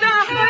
ده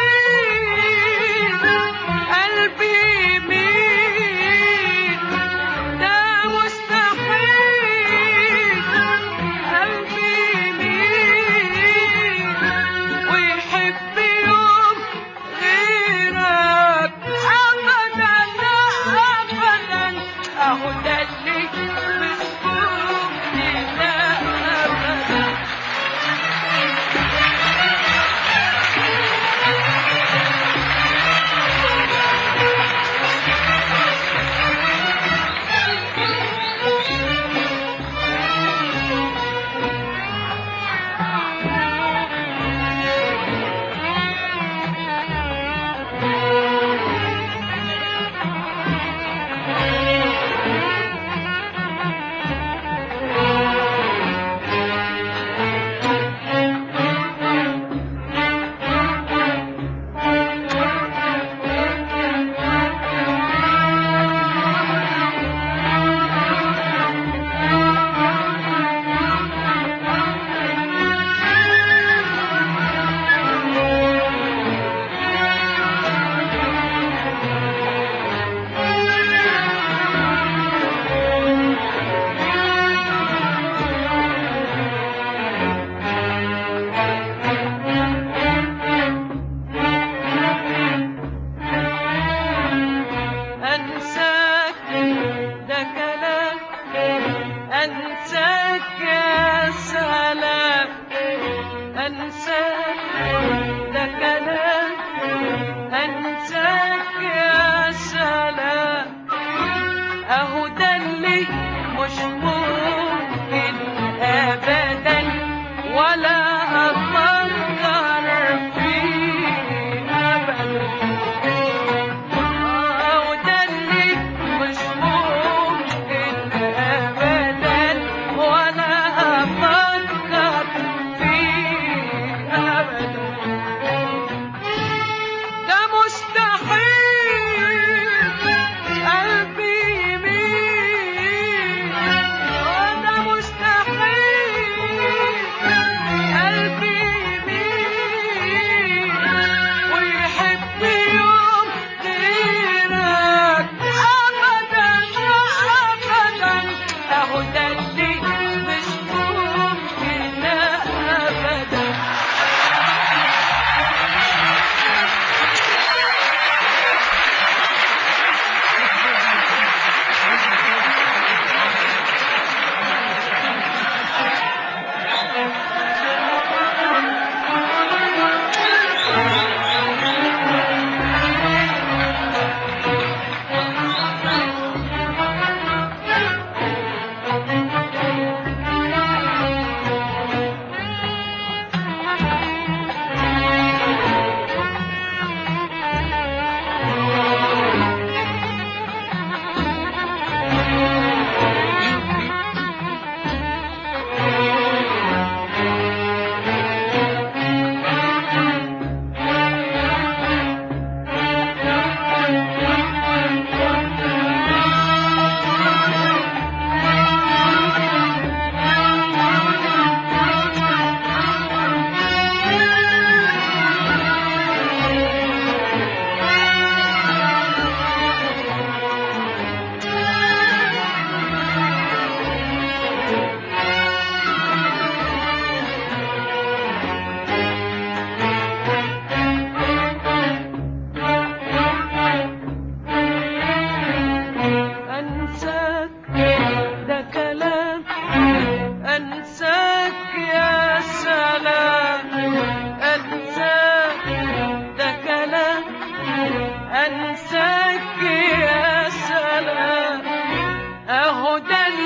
سلام